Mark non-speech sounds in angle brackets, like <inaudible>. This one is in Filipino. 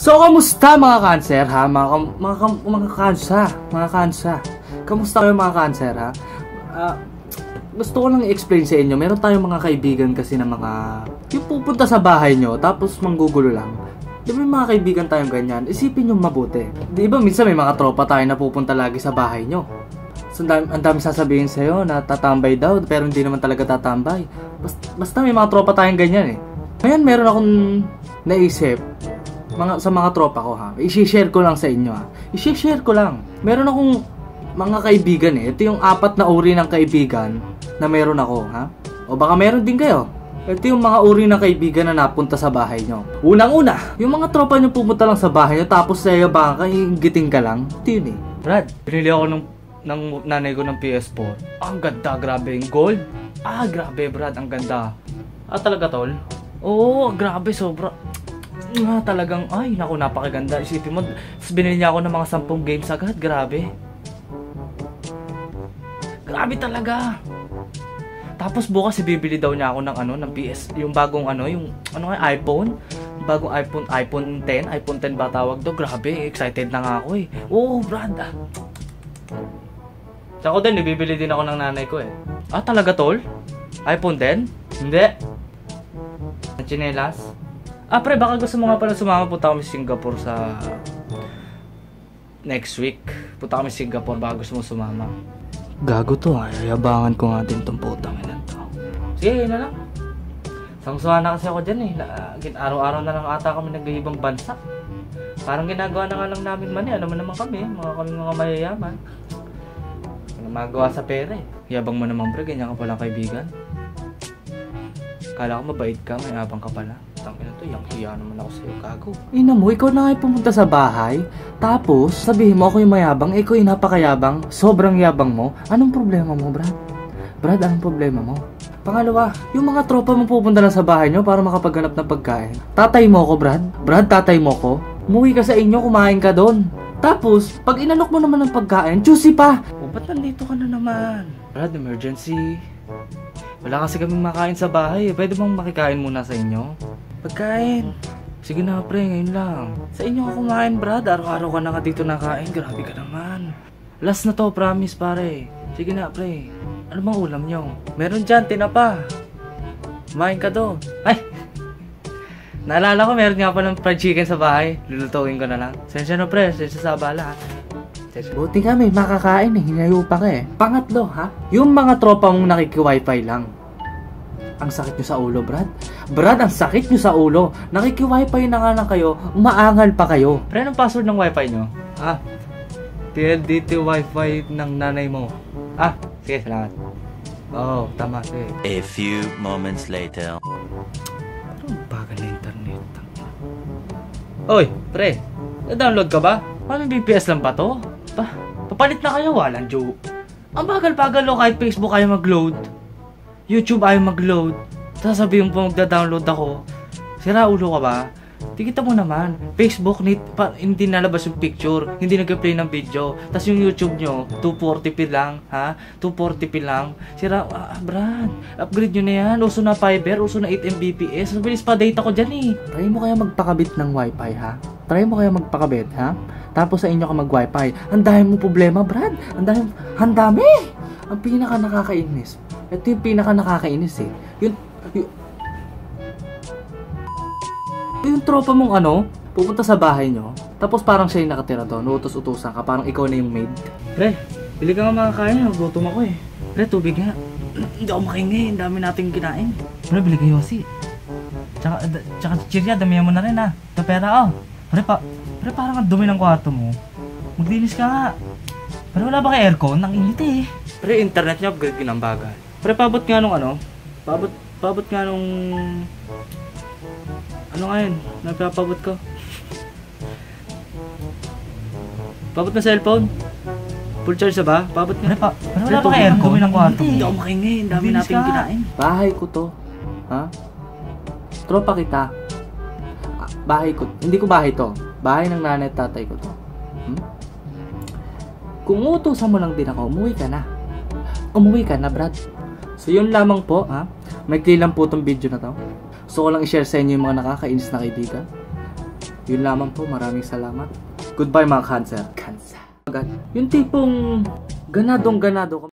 So, kamusta mga cancer ha? Mga, mga, mga kansa, mga kansa. Kamusta kayo mga cancer ha? Ah, gusto ko lang i-explain sa inyo. Meron tayong mga kaibigan kasi na mga... Yung pupunta sa bahay nyo, tapos manggugulo lang. Di ba mga kaibigan tayong ganyan? Isipin nyo mabuti. Di ba minsan may mga tropa tayo na pupunta lagi sa bahay nyo? So, ang dami, ang dami sasabihin sa'yo na tatambay daw, pero hindi naman talaga tatambay. Basta, basta may mga tropa tayong ganyan eh. Ngayon, meron akong naisip mga, sa mga tropa ko ha. I-share ko lang sa inyo ha. I-share ko lang. Meron akong mga kaibigan eh. Ito yung apat na uri ng kaibigan na meron ako ha. O baka meron din kayo. Ito yung mga uri ng kaibigan na napunta sa bahay nyo. Unang-una, yung mga tropa nyo pumunta lang sa bahay nyo tapos sa yabangan ka, ka lang. Ito yun eh. Brad, pinili ako ng, ng nanay ko ng PS4. Ang ganda, grabe yung gold. Ah, grabe Brad, ang ganda. Ah, talaga tol? Oo, grabe, sobra. Nga talagang, ay, naku, napakaganda. Isipin mo, binili niya ako ng mga 10 games agad. Grabe. Grabe talaga. Tapos bukas ibibili daw niya ako ng ano, ng PS, yung bagong ano, yung ano nga, iPhone. Bagong iPhone, iPhone 10, iPhone 10 ba tawag daw? Grabe, excited na nga ako eh. Oo, Brad. Ah. Tsaka din, ibibili din ako ng nanay ko eh. Ah, talaga tol? iPhone 10? Hindi. Chinelas? Ah, pre, baka gusto mo nga pala sumama. Punta kami Singapore sa next week. Punta kami Singapore baka gusto mo sumama. Gago to ha. Yayabangan ko nga din tong putang ina to. Sige, yun na lang. Sangsuhan na kasi ako dyan eh. Araw-araw na lang ata kami nag-iibang bansa. Parang ginagawa na nga lang namin man eh. Ano man naman kami, mga kami mga mayayaman. Ano magawa sa pera eh. Yabang mo naman pre, ganyan ka pala kaibigan. Kala ko mabait ka, may abang ka pala. Tangina to, yung hiya naman ako sa'yo, gago. Ina mo, ikaw na nga pumunta sa bahay. Tapos, sabihin mo ako yung mayabang, ikaw yung napakayabang, sobrang yabang mo. Anong problema mo, Brad? Brad, anong problema mo? Pangalawa, yung mga tropa mo pupunta lang sa bahay nyo para makapaghanap ng pagkain. Tatay mo ko, Brad? Brad, tatay mo ko? Umuwi ka sa inyo, kumain ka doon. Tapos, pag inalok mo naman ng pagkain, juicy pa! O, ba't nandito ka na naman? Brad, emergency. Wala kasi kaming makain sa bahay. eh. Pwede bang makikain muna sa inyo? Pagkain. Sige na, pre, ngayon lang. Sa inyo ka kumain, Brad. Araw-araw ka na nga dito nakain. Grabe ka naman. Last na to, promise, pare. Sige na, pre. Ano bang ulam nyo? Meron dyan, tinapa. Kumain ka doon. Ay! <laughs> Naalala ko, meron nga pa ng fried chicken sa bahay. Lulutuin ko na lang. Sensya na, pre. Sensya sa bala. Buti nga may makakain eh. Hinayo pa ka eh. Pangatlo, ha? Yung mga tropa mong nakiki-wifi lang. Ang sakit nyo sa ulo, Brad. Brad, ang sakit nyo sa ulo. Nakiki-wifi na nga lang kayo, umaangal pa kayo. Pre, anong password ng wifi nyo? Ah, PLDT wifi ng nanay mo. Ah, sige, salamat. Oo, oh, tama, sige. A few moments later. Parang bagal na internet. Oy, pre, na-download ka ba? Paano BPS lang pa to? Pa, papalit na kayo, walang Joe. Ang bagal-bagal lo kahit Facebook ayaw mag-load. YouTube ayaw mag-load. Sasabihin mo magda-download ako. Sira ulo ka ba? Tikita mo naman, Facebook need, pa, hindi nalabas yung picture, hindi nag-play ng video. Tapos yung YouTube nyo, 240p lang, ha? 240p lang. Sira, ah, Brad, upgrade nyo na yan. Uso na fiber, uso na 8 Mbps. Mabilis pa data ko dyan eh. Try mo kaya magpakabit ng wifi, ha? Try mo kaya magpakabit, ha? Tapos sa inyo ka mag-wifi. Ang dami mo problema, Brad. Ang dami, ang dami! Ang pinaka nakakainis. Ito yung pinaka nakakainis eh. Yung, yung, yung tropa mong ano, pupunta sa bahay nyo, tapos parang siya yung nakatira doon, utos-utusan ka, parang ikaw na yung maid. Pre, bili ka nga makakain, nagutom ako eh. Pre, tubig nga. Hindi ako makingi, ang dami nating kinain. Pre, bili ka yosi. Tsaka, d- tsaka chirya, damihan mo na rin ha. Ito pera oh. Pre, pa, pre, parang ang dumi ng kwarto mo. Maglinis ka nga. Pre, wala ba kay aircon? Ang init eh. Pre, internet niya, upgrade ng bagay. Pre, pabot nga nung ano, pabot, pabot nga nung ano nga yun? Nagpapabot ko. Pabot na cellphone? Full charge na ba? Pabot nga. Pa, pero wala ba kay aircon? ng kwarto. Hindi ako makingi. Ang dami natin kinain. Bahay ko to. Ha? Tropa kita. Ah, bahay ko. Hindi ko bahay to. Bahay ng nanay at tatay ko to. Hmm? Kung utusan mo lang din ako, umuwi ka na. Umuwi ka na, Brad. So yun lamang po, ha? May lang po tong video na to. Gusto ko lang i-share sa inyo yung mga nakakainis na kaibigan. Yun lamang po, maraming salamat. Goodbye mga cancer. Cancer. Yung tipong ganadong ganado